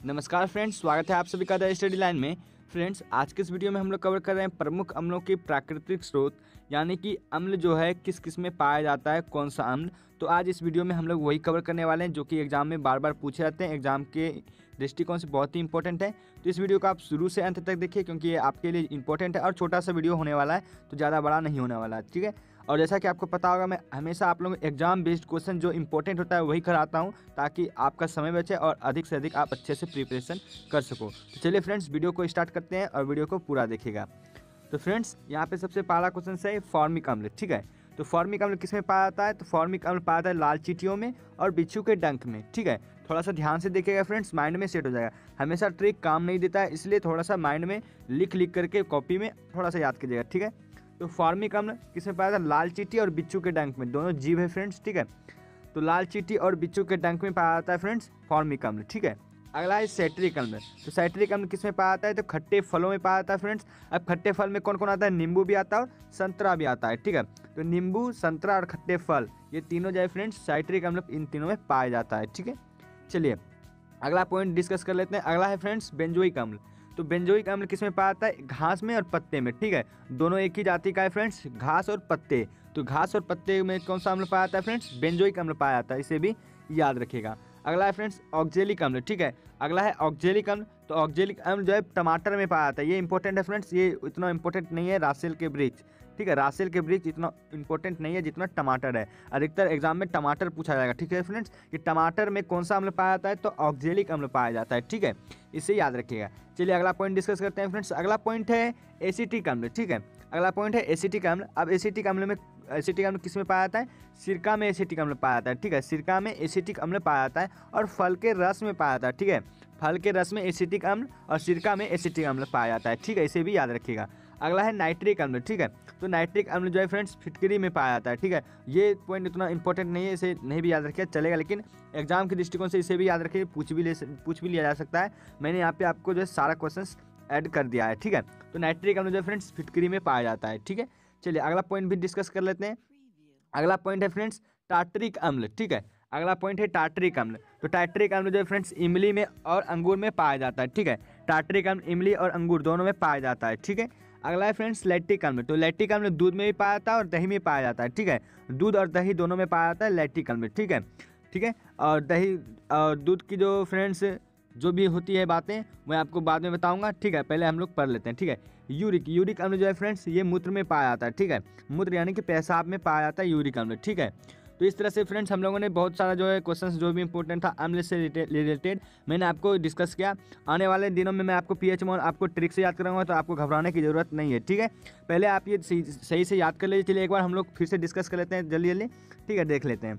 नमस्कार फ्रेंड्स, स्वागत है आप सभी का द स्टडी लाइन में। फ्रेंड्स, आज के इस वीडियो में हम लोग कवर कर रहे हैं प्रमुख अम्लों के प्राकृतिक स्रोत, यानी कि अम्ल जो है, किस किसमें पाया जाता है, कौन सा अम्ल। तो आज इस वीडियो में हम लोग वही कवर करने वाले हैं, जो कि एग्ज़ाम में बार बार पूछे जाते हैं एग्ज़ाम के दृष्टिकोण से बहुत ही इंपॉर्टेंट है। तो इस वीडियो को आप शुरू से अंत तक देखिए, क्योंकि ये आपके लिए इंपॉर्टेंट है और छोटा सा वीडियो होने वाला है तो ज़्यादा बड़ा नहीं होने वाला है, ठीक है? और जैसा कि आपको पता होगा, मैं हमेशा आप लोगों एग्ज़ाम बेस्ड क्वेश्चन जो इंपॉर्टेंट होता है वही कराता हूँ, ताकि आपका समय बचे और अधिक से अधिक आप अच्छे से प्रिपरेशन कर सको। तो चलिए फ्रेंड्स वीडियो को स्टार्ट करते हैं और वीडियो को पूरा देखिएगा। तो फ्रेंड्स यहाँ पे सबसे पहला क्वेश्चन है फॉर्मिक अम्ल ठीक है? तो फॉर्मिक अम्ल किसमें पाया जाता है? तो फॉर्मिक अम्ल पाया जाता है लाल चीटियों में और बिच्छू के डंक में, ठीक है? थोड़ा सा ध्यान से देखिएगा फ्रेंड्स माइंड में सेट हो जाएगा। हमेशा ट्रिक काम नहीं देता है इसलिए थोड़ा सा माइंड में लिख लिख करके कॉपी में थोड़ा सा याद कीजिएगा, ठीक है? तो फॉर्मिक अम्ल किसमें पाया था? लाल चीटी और बिच्छू के डंक में। दोनों जीव है फ्रेंड्स ठीक है? तो लाल चीटी और बिच्छू के डंक में पाया जाता है फ्रेंड्स फॉर्मिक अम्ल ठीक है? अगला है सैट्रिक अम्ल तो सैट्रिक अम्ल किसमें पाया जाता है? तो खट्टे फलों में पाया जाता है फ्रेंड्स अब खट्टे फल में कौन कौन आता है? नींबू भी आता है और संतरा भी आता है, ठीक है? तो नींबू, संतरा और खट्टे फल, ये तीनों जो है फ्रेंड्स साइट्रिक अम्ल इन तीनों में पाया जाता है, ठीक है? चलिए, अगला पॉइंट डिस्कस कर लेते हैं। अगला है फ्रेंड्स बेंजोइक अम्ल तो बेंजोइक अम्ल किसमें पाया जाता है? घास में और पत्ते में, ठीक है? दोनों एक ही जाति का है फ्रेंड्स घास और पत्ते। तो घास और पत्ते में कौन सा अम्ल पाया जाता है फ्रेंड्स बेंजोइक अम्ल पाया जाता है, इसे भी याद रखिएगा। अगला है फ्रेंड्स ऑक्जेलिक अम्ल ठीक है? अगला है ऑक्जेलिक अम्ल तो ऑक्जेलिक अम्ल जो है टमाटर में पाया जाता है। ये इंपॉर्टेंट है फ्रेंड्स ये इतना इंपॉर्टेंट नहीं है, रासेल के ब्रिज ठीक है, रासेल के ब्रिज इतना इंपॉर्टेंट नहीं है, जितना टमाटर है। अधिकतर एग्ज़ाम में टमाटर पूछा जाएगा, ठीक है फ्रेंड्स कि टमाटर में कौन सा अम्ल पाया जाता है? तो ऑक्जेलिक अम्ल पाया जाता है, ठीक है? इसे याद रखिएगा। चलिए, अगला पॉइंट डिस्कस करते हैं फ्रेंड्स अगला पॉइंट है एसिटिक अम्ल, ठीक है? अगला पॉइंट है एसिटिक अम्ल। अब एसिटिक अम्ल में एसिटिक अम्ल किसमें पाया जाता है? सिरका में एसिटिक अम्ल पाया जाता है, ठीक है? सिरका में एसिटिक अम्ल पाया जाता है और फल के रस में पाया जाता है, ठीक है? फल के रस में एसिटिक अम्ल और सिरका में एसिटिक अम्ल पाया जाता है, ठीक है? इसे भी याद रखिएगा। अगला है नाइट्रिक अम्ल, ठीक है? तो नाइट्रिक अम्ल जो है फ्रेंड्स फिटकरी में पाया जाता है, ठीक है? ये पॉइंट इतना इंपॉर्टेंट नहीं है, इसे नहीं भी याद रखिए, चलेगा, लेकिन एग्ज़ाम के दृष्टिकोण से इसे भी याद रखिए, पूछ भी ले, पूछ भी लिया जा सकता है। मैंने यहाँ पे आपको जो है सारा क्वेश्चन ऐड कर दिया है, ठीक है? तो नाइट्रिक अम्ल जो है फ्रेंड्स फिटकरी में पाया जाता है, ठीक है? चलिए, अगला पॉइंट भी डिस्कस कर लेते हैं। अगला पॉइंट है फ्रेंड्स टाट्रिक अम्ल, ठीक है? अगला पॉइंट है टाट्रिक अम्ल। तो टाट्रिक अम्ल जो है फ्रेंड्स इमली में और अंगूर में पाया जाता है, ठीक है? टाट्रिक अम्ल, इमली और अंगूर दोनों में पाया जाता है, ठीक है? अगला है फ्रेंड्स लैक्टिक अम्ल तो लैक्टिक अम्ल दूध में भी पाया जाता है और दही में पाया जाता है, ठीक है? दूध और दही दोनों में पाया जाता है लैक्टिक अम्ल ठीक है? ठीक है? और दही और दूध की जो फ्रेंड्स जो भी होती है बातें, मैं आपको बाद में बताऊँगा, ठीक है? पहले हम लोग पढ़ लेते हैं, ठीक है? यूरिक यूरिक अम्ल जो है फ्रेंड्स ये मूत्र में पाया जाता है, ठीक है? मूत्र यानी कि पेशाब में पाया जाता है यूरिक अम्ल ठीक है? तो इस तरह से फ्रेंड्स हम लोगों ने बहुत सारा जो है क्वेश्चंस जो भी इंपॉर्टेंट था अम्ल से रिलेटेड मैंने आपको डिस्कस किया। आने वाले दिनों में मैं आपको पी एच मोन आपको ट्रिक से याद कराऊँगा तो आपको घबराने की ज़रूरत नहीं है, ठीक है? पहले आप ये सही से याद कर लीजिए। चलिए, एक बार हम लोग फिर से डिस्कस कर लेते हैं, जल्दी जल्दी, ठीक है? देख लेते हैं।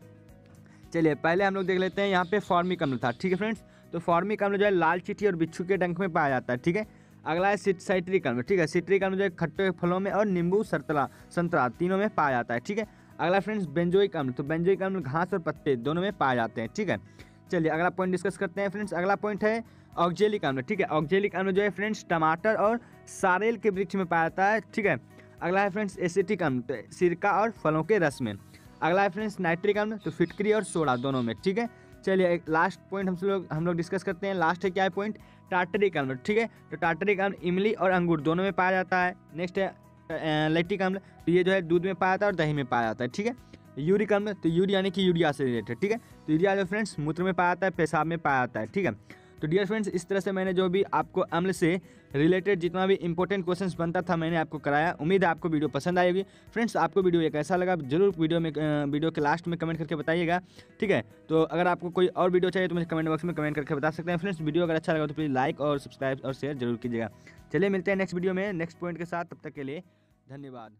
चलिए, पहले हम लोग देख लेते हैं, यहाँ पे फॉर्मिक अम्ल था, ठीक है फ्रेंड्स तो फॉर्मिक अम्ल जो है, लाल चिट्ठी और बिच्छू के डंक में पाया जाता है, ठीक है? अगला है साइट्रिक अम्ल ठीक है? सिट्रिक अम्ल जो है, खट्टे फलों में और नींबू, संतरा संतरा, तीनों में पाया जाता है, ठीक है? अगला फ्रेंड्स बेंजोइक अम्ल। तो बेंजोइक अम्ल घास और पत्ते दोनों में पाए जाते हैं, ठीक है? चलिए, अगला पॉइंट डिस्कस करते हैं फ्रेंड्स। अगला पॉइंट है ऑक्जेलिक अम्ल, ठीक है? ऑक्जेलिक अम्ल जो है फ्रेंड्स, टमाटर और सारेल के वृक्ष में पाया जाता है, ठीक है? अगला है फ्रेंड्स एसिटिक अम्ल तो सिरका और फलों के रस में। अगला है फ्रेंड्स नाइट्रिक अम्ल तो फिटकरी और सोडा दोनों में, ठीक है? चलिए लास्ट पॉइंट हम लोग हम लोग डिस्कस करते हैं। लास्ट है क्या है पॉइंट टाटरिक अम्ल, ठीक है? तो टाटरिक अम्ल, इमली और अंगूर दोनों में पाया जाता है। नेक्स्ट है लैक्टिक अम्ल तो ये जो है दूध में पाया जाता है और दही में पाया जाता है, ठीक है? यूरिक अम्ल तो यूरिया यानी कि यूरिया से रिलेटेड ठीक है? तो यूरिया जो फ्रेंड्स मूत्र में पाया जाता है, पेशाब में पाया जाता है, ठीक है? तो डियर फ्रेंड्स इस तरह से मैंने जो भी आपको अम्ल से रिलेटेड जितना भी इंपॉर्टेंट क्वेश्चंस बनता था, मैंने आपको कराया। उम्मीद है आपको वीडियो पसंद आएगी फ्रेंड्स आपको वीडियो एक ऐसा लगा, ज़रूर वीडियो में वीडियो के लास्ट में कमेंट करके बताइएगा, ठीक है? तो अगर आपको कोई और वीडियो चाहिए तो मुझे कमेंट बॉक्स में कमेंट करके बता सकते हैं। फ्रेंड्स वीडियो अगर अच्छा लगा तो प्लीज़ लाइक और सब्सक्राइब और शेयर ज़रूर कीजिएगा। चलिए मिलते हैं नेक्स्ट वीडियो में नेक्स्ट पॉइंट के साथ, तब तक के लिए धन्यवाद।